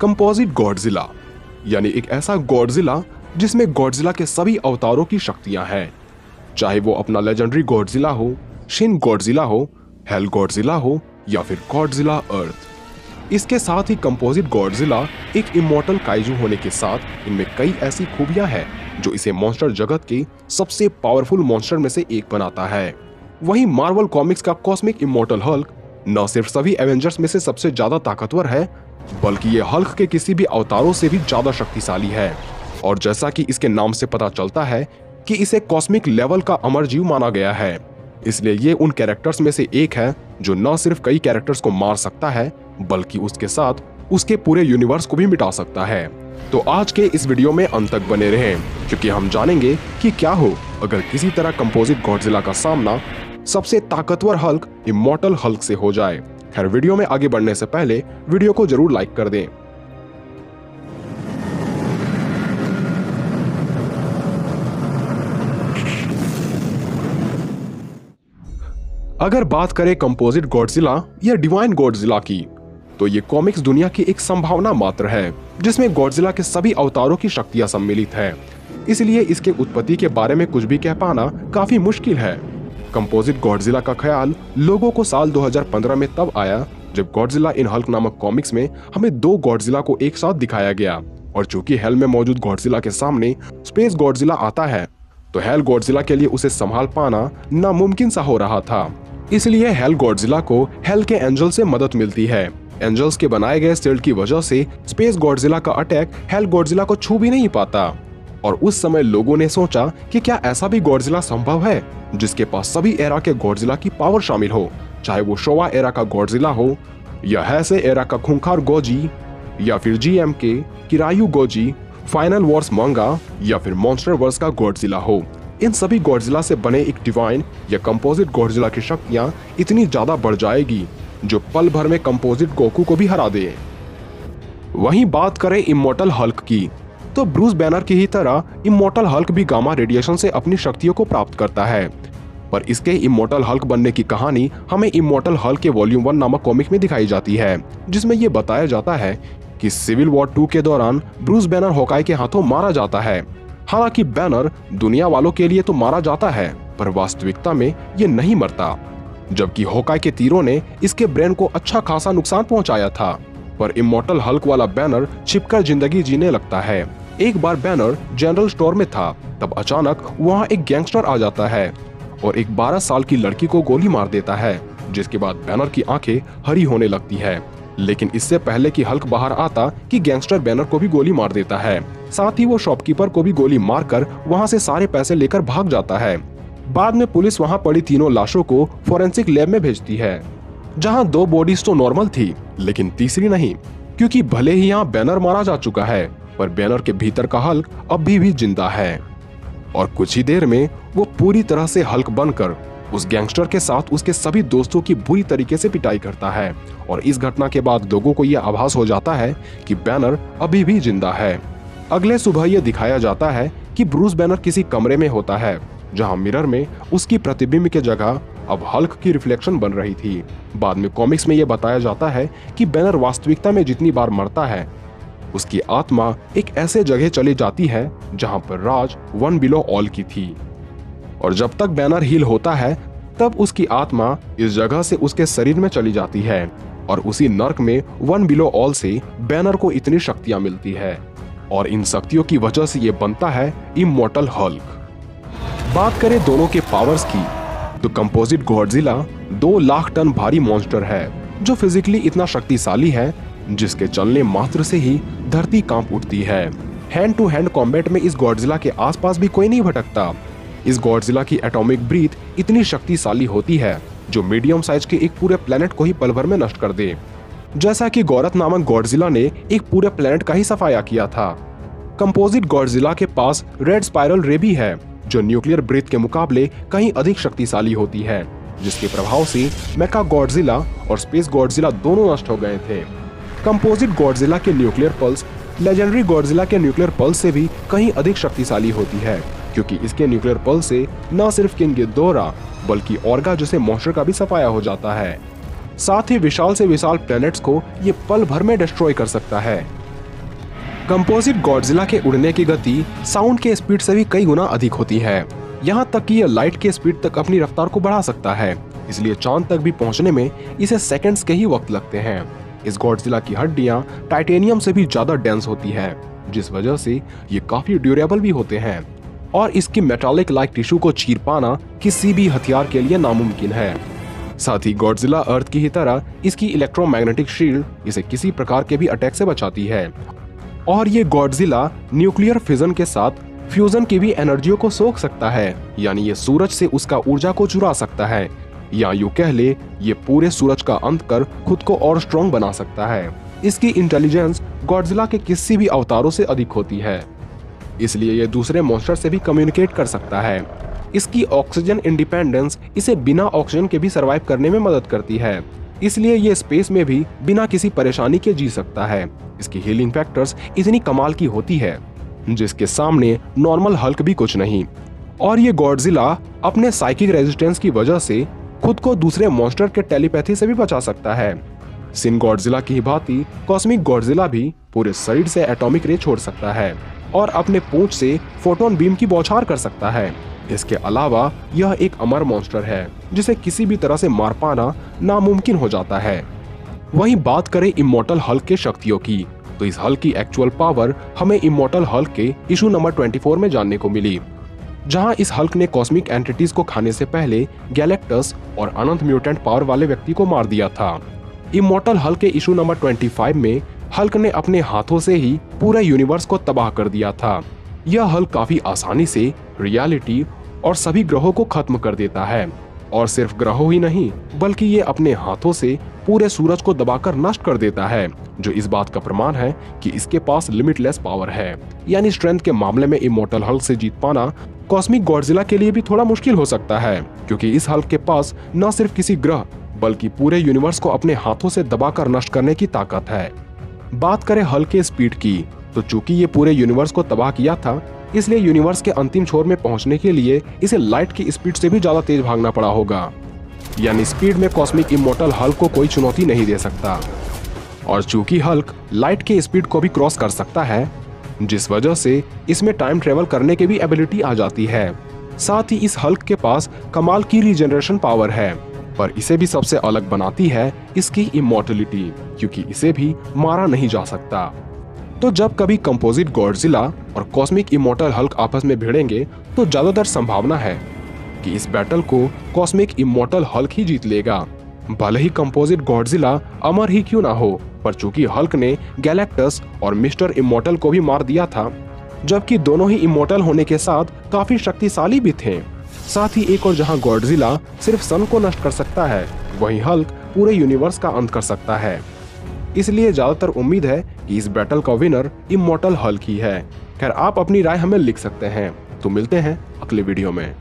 Composite Godzilla यानी एक ऐसा गॉडजिला जिसमें गॉडजिला के सभी अवतारों की शक्तियाँ हैं। चाहे वो अपना लेजेंडरी गॉडजिला हो शिन गॉडजिला हो हेल गॉडजिला हो, या फिर गॉडजिला अर्थ इसके साथ ही कंपोजिट गॉडजिला एक इमोर्टल काइजू होने के साथ इनमें कई ऐसी खूबियाँ हैं, जो इसे मॉन्स्टर जगत के सबसे पावरफुल मॉन्स्टर में से एक बनाता है। वहीं मार्वल कॉमिक्स का कॉस्मिक इमोटल हल्क न सिर्फ़ सभी एवेंजर्स में से सबसे ज़्यादा ताकतवर है, बल्कि ये हल्क के किसी भी अवतारों से भी ज़्यादा शक्तिशाली है। और जैसा कि इसके नाम से पता चलता है कि इसे कॉस्मिक लेवल का अमर जीव माना गया है। इसलिए ये उन कैरेक्टर्स में से एक है जो न सिर्फ़ कई कैरेक्टर्स को मार सकता है, बल्कि उसके साथ उसके पूरे यूनिवर्स को भी मिटा सकता है। तो आज के इस वीडियो में अंत तक बने रहें, क्योंकि हम जानेंगे कि क्या हो अगर किसी तरह कंपोजिट गॉडजिला का सामना सबसे ताकतवर हल्क इमोर्टल हल्क से हो जाए। खैर, वीडियो में आगे बढ़ने से पहले वीडियो को ज़रूर लाइक कर दें। अगर बात करें कंपोजिट गॉडजिला या डिवाइन गॉडजिला की तो ये कॉमिक्स दुनिया की एक संभावना मात्र है, जिसमें गॉडजिला के सभी अवतारों की शक्तियाँ सम्मिलित है। इसलिए इसके उत्पत्ति के बारे में कुछ भी कह पाना काफ़ी मुश्किल है। कंपोजिट गॉडजिला का ख्याल लोगों को साल 2015 में तब आया जब गॉडजिला इन हल्क नामक कॉमिक्स में हमें दो गॉडजिला को एक साथ दिखाया गया। और चूँकि हेल में मौजूद गॉडजिला के सामने स्पेस गॉडजिला आता है तो हेल गॉडजिला के लिए उसे संभाल पाना नामुमकिन सा हो रहा था। इसलिए हेल गॉडजिला को हेल के एंजल से मदद मिलती है। एंजल्स के बनाए गए स्टिल्ट की वजह से स्पेस गॉडजिला का अटैक हेल गॉडजिला को छू भी नहीं पाता। और उस समय लोगों ने सोचा कि क्या ऐसा भी गॉडजिला संभव है, जिसके पास सभी एरा के गॉडजिला की पावर शामिल हो, चाहे वो शोवा एरा का गॉडजिला हो, या हैसे एरा का खूंखार गोजी या फिर जी एम के किरायु गोजी फाइनल वॉर्स मंगा या फिर मॉन्स्टर वर्स का गॉडजिला हो। इन सभी गॉडजिला से बने एक डिवाइन या कंपोजिट गॉडजिला की शक्तियाँ इतनी ज़्यादा बढ़ जाएगी, जो पल भर में कंपोजिट गोकू को भी हरा दे। वहीं बात करें इमोटल हल्क की तो ब्रूस बैनर की ही तरह इमोटल हल्क भी गामा रेडिएशन से अपनी शक्तियों को प्राप्त करता है। पर इसके इमोटल हल्क बनने की कहानी हमें इमोटल हल्क के वॉल्यूम वन नामक कॉमिक में दिखाई जाती है, जिसमें यह बताया जाता है कि सिविल वॉर टू के दौरान ब्रूस बैनर होकाई के हाथों मारा जाता है। हालाँकि बैनर दुनिया वालों के लिए तो मारा जाता है, पर वास्तविकता में ये नहीं मरता, जबकि होकाई के तीरों ने इसके ब्रेन को अच्छा खासा नुकसान पहुँचाया था। पर इमोटल हल्क वाला बैनर छिपकर ज़िंदगी जीने लगता है। एक बार बैनर जनरल स्टोर में था, तब अचानक वहाँ एक गैंगस्टर आ जाता है और एक 12 साल की लड़की को गोली मार देता है, जिसके बाद बैनर की आँखें हरी होने लगती है। लेकिन इससे पहले कि हल्क बाहर आता कि गैंगस्टर बैनर को भी गोली मार देता है। साथ ही वो शॉपकीपर को भी गोली मारकर वहाँ से सारे पैसे लेकर भाग जाता है। बाद में पुलिस वहाँ पड़ी तीनों लाशों को फोरेंसिक लैब में भेजती है। जहाँ दो बॉडीज तो नॉर्मल थी, लेकिन तीसरी नहीं, क्योंकि भले ही यहाँ बैनर मारा जा चुका है, पर बैनर के भीतर का हल्क अभी भी ज़िंदा है। और कुछ ही देर में वो पूरी तरह से हल्क बनकर उस गैंगस्टर के साथ उसके सभी दोस्तों की बुरी तरीके से पिटाई करता है। और इस घटना के बाद लोगों को यह आभास हो जाता है कि बैनर अभी भी ज़िंदा है। अगले सुबह यह दिखाया जाता है कि ब्रूस बैनर किसी कमरे में होता है। जहाँ मिरर में उसकी प्रतिबिंब के जगह अब हल्क की रिफ्लेक्शन बन रही थी। बाद में कॉमिक्स में यह बताया जाता है कि बैनर वास्तविकता में जितनी बार मरता है, उसकी आत्मा एक ऐसे जगह चली जाती है जहाँ पर राज वन बिलो ऑल की थी। और जब तक बैनर हील होता है, तब उसकी आत्मा इस जगह से उसके शरीर में चली जाती है और उसी नर्क में वन बिलो ऑल से बैनर को इतनी शक्तियाँ मिलती है। और इन शक्तियों की वजह से ये बनता है इमोटल हल्क। बात करें दोनों के पावर्स की तो कंपोजिट गॉडजिला दो लाख टन भारी मॉन्स्टर है, जो फिजिकली इतना शक्तिशाली है, जिसके चलने मात्र से ही धरती काँप उठती है। हैंड टू हैंड कॉम्बैट में इस गॉडजिला के आसपास भी कोई नहीं भटकता। इस गॉडजिला की एटॉमिक ब्रीथ इतनी शक्तिशाली होती है, जो मीडियम साइज़ के एक पूरे प्लेनेट को ही पल भर में नष्ट कर दे। जैसा कि गौरत नामक गॉडजिला ने एक पूरे प्लेनेट का ही सफाया किया था। कंपोजिट गॉडजिला के पास रेड स्पाइरल रे भी है। जो न्यूक्लियर ब्रेथ के मुकाबले कहीं अधिक शक्तिशाली होती है, जिसके प्रभाव से मेका गॉडजिला और स्पेस गॉडजिला दोनों नष्ट हो गए थे। कंपोजिट गॉडजिला के न्यूक्लियर पल्स, लेजेंडरी गॉडजिला के न्यूक्लियर पल्स से भी कहीं अधिक शक्तिशाली होती है, क्योंकि इसके न्यूक्लियर पल्स से न सिर्फ़ किंग गिदोरा बल्कि ऑर्गा जैसे मॉन्स्टर का भी सफाया हो जाता है। साथ ही विशाल से विशाल प्लैनेट्स को ये पल भर में डिस्ट्रॉय कर सकता है। कंपोजिट गॉडजिला के उड़ने की गति साउंड के स्पीड से भी कई गुना अधिक होती है। यहाँ तक कि यह लाइट के स्पीड तक अपनी रफ्तार को बढ़ा सकता है, इसलिए चाँद तक भी पहुँचने में इसे सेकंड्स के ही वक्त लगते हैं। इस गॉडजिला की हड्डियाँ टाइटेनियम से भी ज़्यादा डेंस होती है, जिस वजह से ये काफ़ी ड्यूरेबल भी होते हैं। और इसकी मेटालिक लाइक टिश्यू को चीर पाना किसी भी हथियार के लिए नामुमकिन है। साथ ही गॉडजिला अर्थ की ही तरह इसकी इलेक्ट्रोमैग्नेटिक शील्ड इसे किसी प्रकार के भी अटैक से बचाती है। और ये गॉडजिला न्यूक्लियर फिजन के साथ फ्यूजन की भी एनर्जियों को सोख सकता है। यानी ये सूरज से उसका ऊर्जा को चुरा सकता है। या यूँ कह ले, ये पूरे सूरज का अंत कर खुद को और स्ट्रॉन्ग बना सकता है। इसकी इंटेलिजेंस गॉडजिला के किसी भी अवतारों से अधिक होती है। इसलिए ये दूसरे मॉन्स्टर से भी कम्युनिकेट कर सकता है। इसकी ऑक्सीजन इंडिपेंडेंस इसे बिना ऑक्सीजन के भी सरवाइव करने में मदद करती है। इसलिए ये स्पेस में भी बिना किसी परेशानी के जी सकता है। इसकी हीलिंग फैक्टर्स इतनी कमाल की होती है, जिसके सामने नॉर्मल हल्क भी कुछ नहीं। और ये गॉडजिला अपने साइकिक रेजिस्टेंस की वजह से खुद को दूसरे मॉन्स्टर के टेलीपैथी से भी बचा सकता है। सिन गॉडजिला की भांति कॉस्मिक गॉडजिला भी पूरे शरीर से एटॉमिक रे छोड़ सकता है और अपने पूंछ से फोटोन बीम की बौछार कर सकता है। इसके अलावा, यह एक अमर मॉन्स्टर है, जिसे किसी भी तरह से मार पाना नामुमकिन हो जाता है। वहीं बात करें इमोटल हल्क के शक्तियों की तो इस हल्क की एक्चुअल पावर हमें इमोटल हल्क के इशू नंबर 24 में जानने को मिली, जहाँ इस हल्क ने कॉस्मिक एंटिटीज को खाने से पहले गैलेक्टस और अनंत म्यूटेंट पावर वाले व्यक्ति को मार दिया था। इमोटल हल्क के इशू नंबर 25 में हल्क ने अपने हाथों से ही पूरे यूनिवर्स को तबाह कर दिया था। यह हल्क काफ़ी आसानी से रियलिटी और सभी ग्रहों को खत्म कर देता है। और सिर्फ़ ग्रहों ही नहीं, बल्कि ये अपने हाथों से पूरे सूरज को दबाकर नष्ट कर देता है, जो इस बात का प्रमाण है कि इसके पास लिमिटलेस पावर है। यानी स्ट्रेंथ के मामले में इमोटल हल्क से जीत पाना कॉस्मिक गॉडजिला के लिए भी थोड़ा मुश्किल हो सकता है, क्योंकि इस हल्क के पास न सिर्फ़ किसी ग्रह, बल्कि पूरे यूनिवर्स को अपने हाथों से दबाकर नष्ट करने की ताकत है। बात करें हल्के स्पीड की तो चूँकि ये पूरे यूनिवर्स को तबाह किया था इसलिए यूनिवर्स के अंतिम छोर में पहुँचने के लिए इसे लाइट की स्पीड से भी ज़्यादा तेज भागना पड़ा होगा। यानी स्पीड में कॉस्मिक इमोटल हल्क को कोई चुनौती नहीं दे सकता। और चूँकि हल्क लाइट के स्पीड को भी क्रॉस कर सकता है, जिस वजह से इसमें टाइम ट्रेवल करने की भी एबिलिटी आ जाती है। साथ ही इस हल्क के पास कमाल की रीजनरेशन पावर है, पर इसे भी सबसे अलग बनाती है इसकी इमोर्टलिटी क्योंकि इसे भी मारा नहीं जा सकता। तो जब कभी कंपोजिट गॉडजिला और कॉस्मिक इमोटल हल्क आपस में भिड़ेंगे तो ज़्यादातर संभावना है कि इस बैटल को कॉस्मिक इमोटल हल्क ही जीत लेगा। भले ही कंपोजिट गॉडजिला अमर ही क्यों ना हो, पर चूँकि हल्क ने गैलेक्टस और मिस्टर इमोटल को भी मार दिया था, जबकि दोनों ही इमोटल होने के साथ काफ़ी शक्तिशाली भी थे। साथ ही एक और जहाँ गॉडजिला सिर्फ़ सन को नष्ट कर सकता है, वहीं हल्क पूरे यूनिवर्स का अंत कर सकता है। इसलिए ज़्यादातर उम्मीद है इस बैटल का विनर इमोटल हल्क ही है। खैर, आप अपनी राय हमें लिख सकते हैं। तो मिलते हैं अगले वीडियो में।